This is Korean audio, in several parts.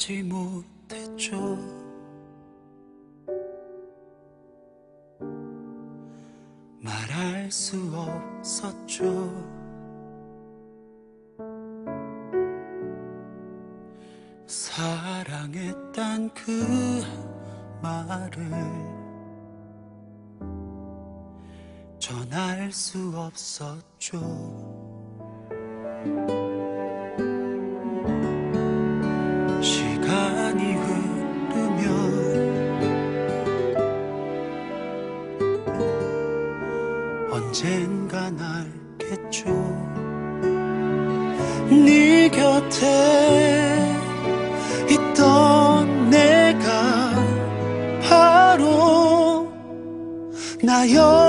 말하지 못했죠. 말할 수 없었죠. 사랑했단 그 말을 전할 수 없었죠 언젠간 알겠죠 네 곁에 있던 내가 바로 나였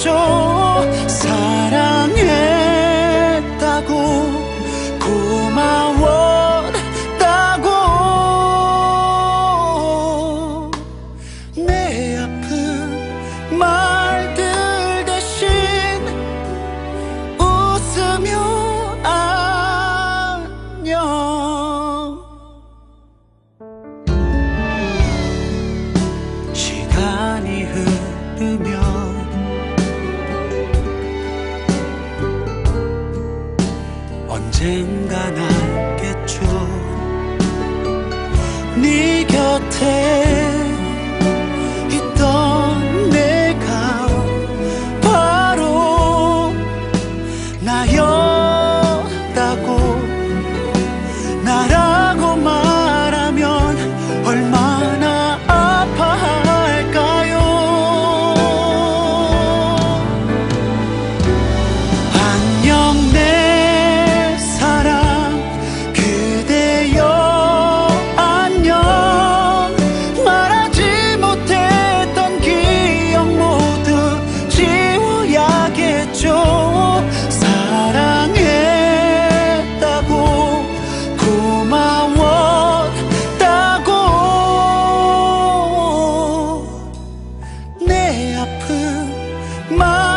지워야겠죠 사랑했다고 고마웠다고. 내 아픈 말들 대신 웃으며 안녕. 시간이 흐르면 언 아픈 마음.